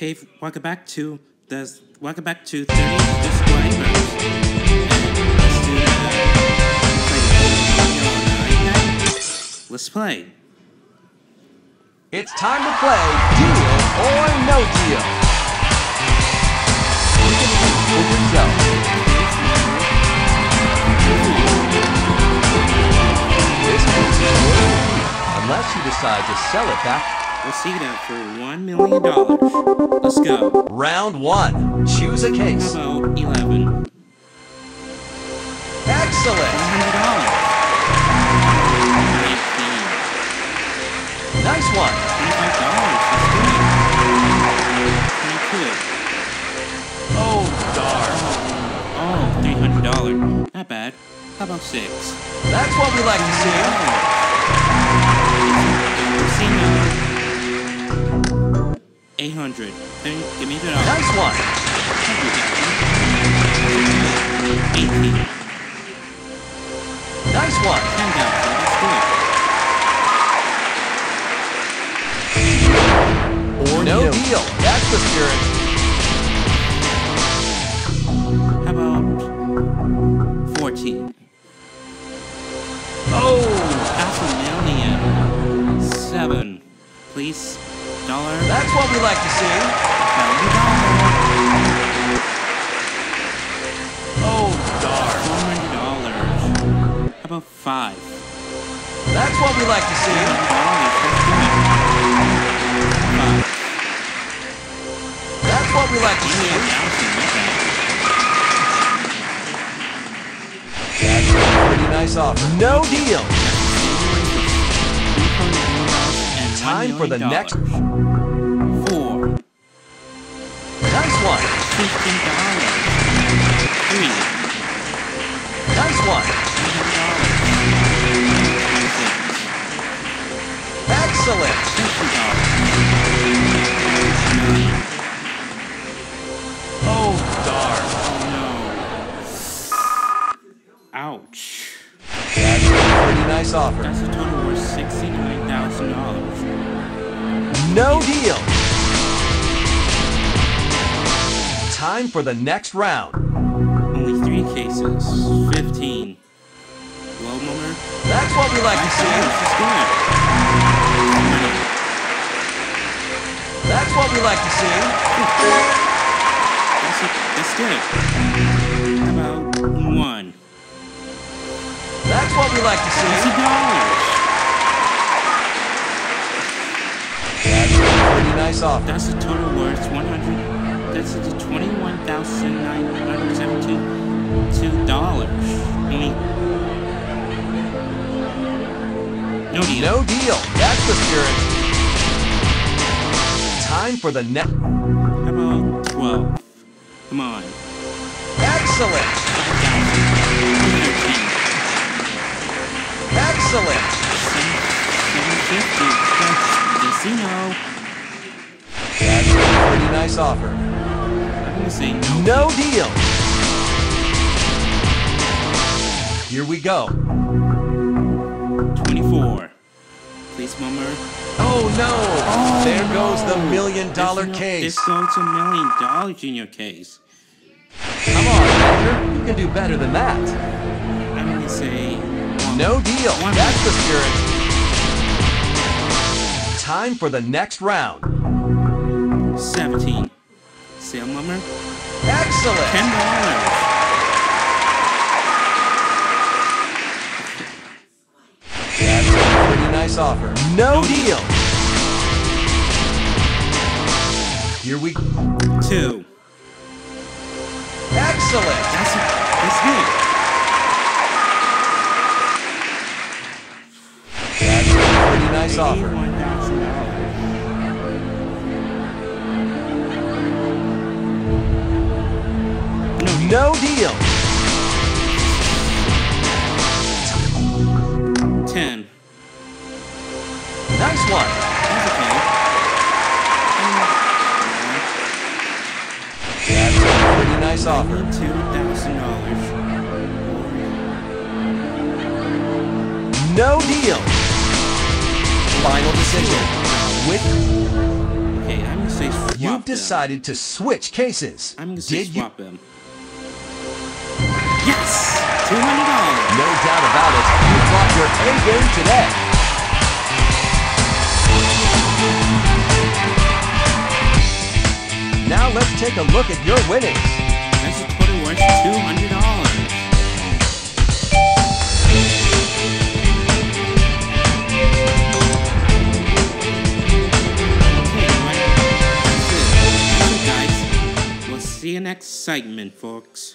Hey, welcome back to the welcome back to 30 disclaimers. Play? Let's play. It's time to play Deal or No Deal. It for yourself. This is unless you decide to sell it back. We'll see that for one million dollars. Let's go. Round one. Choose a case. How about 11? Excellent. $100. Nice one. $25. That's good. Oh, darn. Oh, $300. Not bad. How about 6? That's what we like to see. Casino. 800. Give me- Give the dollar. Nice one. 18. Nice one. 10,000. That's good. Or no deal. That's the spirit. How about 14? Oh, Half a million. Seven. Please. Dollar. that's what we like to see. Oh, darn. Four hundred dollars. How about five? That's what we like to see. That's. Five. That's what we like to Give me a see. thousand. Not bad. That's a pretty nice offer. No deal. Time for the next- Four. Nice one. Fifteen dollars. Three. Nice one. Three hundred dollars. Excellent. Fifty dollars. Oh, darn. Oh no. Ouch. That's a pretty nice offer. No deal. Time for the next round. Only three cases. Fifteen. Low number. That's what we like to see. dollars is good. That's what we like to see. That's, a, that's good. How about one? That's what we like to see. That's a pretty nice offer. That's a total worth one hundred. That's a twenty-one thousand nine hundred seventy-two dollars. Only. No deal. No deal. That's the spirit. Time for the next. How about twelve? Come on. Excellent. Five thousand. Thirteen. Excellent. Seven. Seven fifty. Casino. That's a pretty nice offer. No. No deal. Here we go. Twenty-four. Please, mummer. Oh no! Oh, there goes the million dollar no- case. This goes a million dollars in your case. Come on, Edgar. You can do better than that. I'm gonna say one. No deal. One. That's the spirit. Time for the next round. 17. Sale number? Excellent. $10. That's a pretty nice offer. No deal. Here we Two. Excellent. That's, that's good. That's a pretty nice offer. No, deal. 10. Nice one. That's okay. That's a pretty nice offer. $92,000. No deal. Final decision. With Okay, I'm gonna say swap You've them. decided to switch cases. I'm gonna say Did you? swap them. Yes! Two hundred dollars. No doubt about it. You brought your A game today. Now let's take a look at your winnings. That's a total worth two hundred dollars. Okay, right. That's it. That's it, guys. We'll see you next segment, folks.